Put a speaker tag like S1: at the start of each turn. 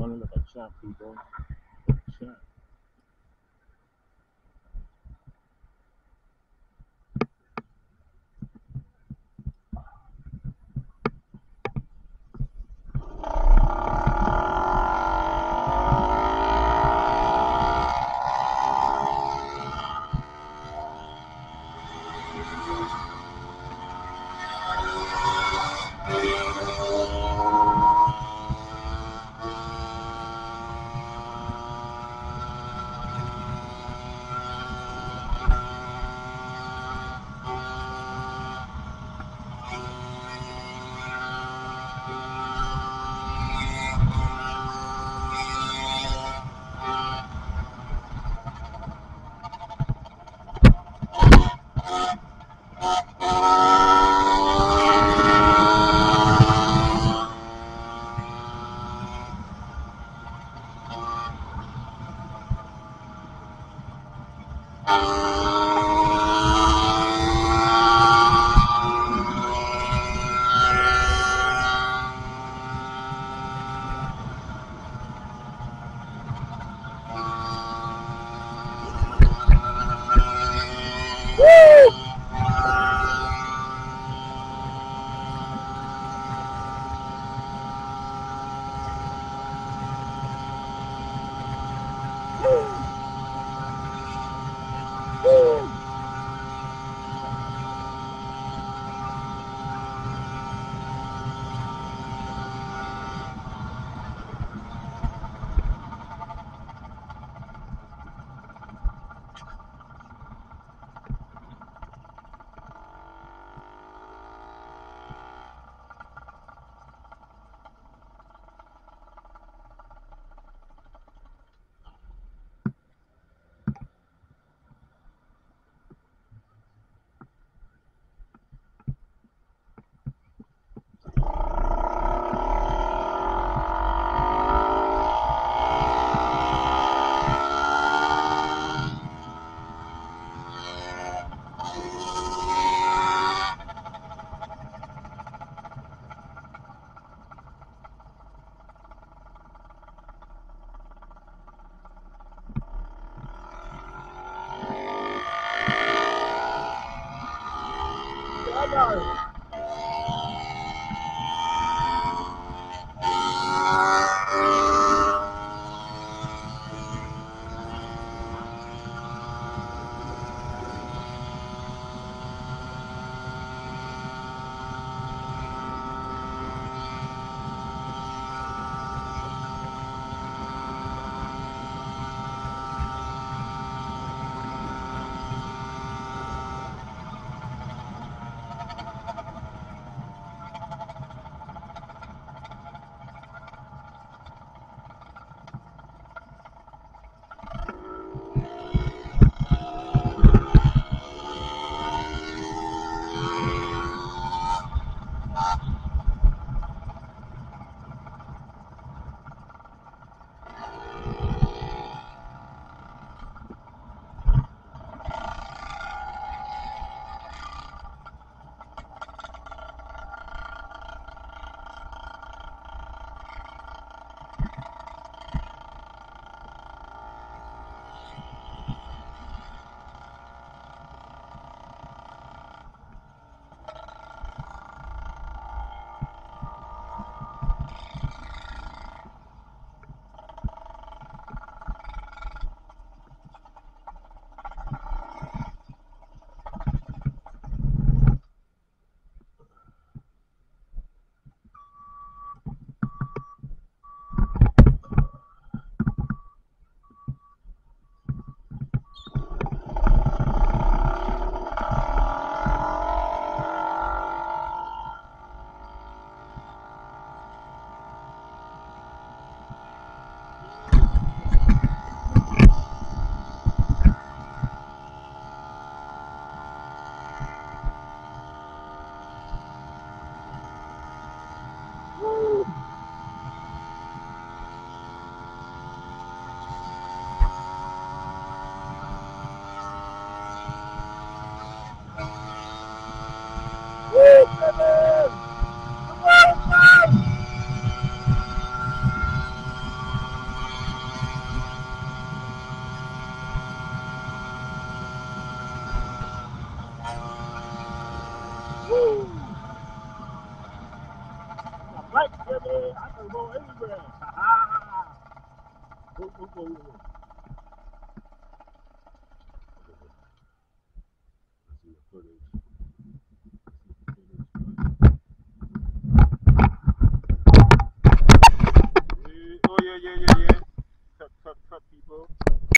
S1: gonna look at chat, people. Chat. Ah! Chicago. I can anywhere. whoa, whoa, whoa, see the footage.